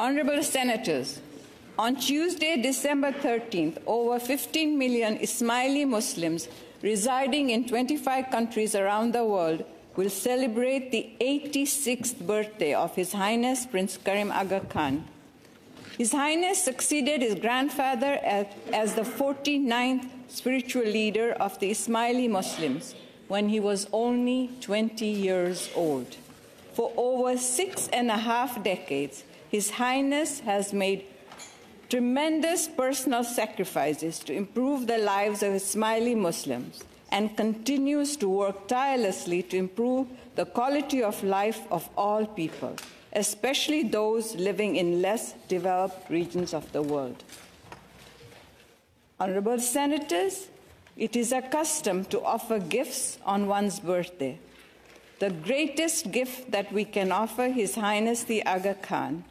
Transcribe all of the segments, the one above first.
Honorable Senators, on Tuesday, December 13th, over 15 million Ismaili Muslims residing in 25 countries around the world will celebrate the 86th birthday of His Highness Prince Karim Aga Khan. His Highness succeeded his grandfather as, as the 49th spiritual leader of the Ismaili Muslims when he was only 20 years old. For over six and a half decades, His Highness has made tremendous personal sacrifices to improve the lives of Ismaili Muslims and continues to work tirelessly to improve the quality of life of all people, especially those living in less developed regions of the world. Honorable Senators, it is a custom to offer gifts on one's birthday. The greatest gift that we can offer His Highness the Aga Khan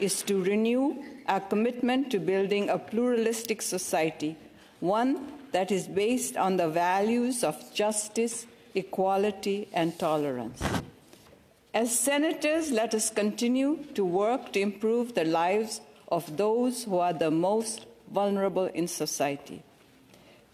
is to renew our commitment to building a pluralistic society, one that is based on the values of justice, equality, and tolerance. As senators, let us continue to work to improve the lives of those who are the most vulnerable in society.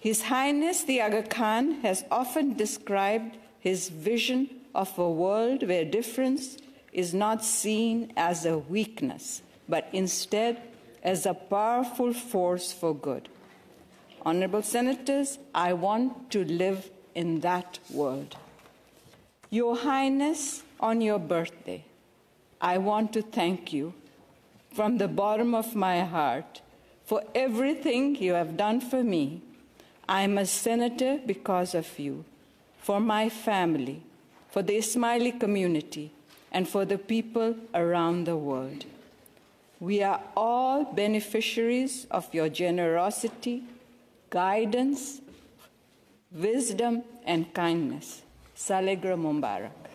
His Highness the Aga Khan has often described his vision of a world where difference is not seen as a weakness, but instead as a powerful force for good. Honorable Senators, I want to live in that world. Your Highness, on your birthday, I want to thank you from the bottom of my heart for everything you have done for me. I'm a senator because of you, for my family, for the Ismaili community, and for the people around the world. We are all beneficiaries of your generosity, guidance, wisdom, and kindness. Salgirah Mubarak.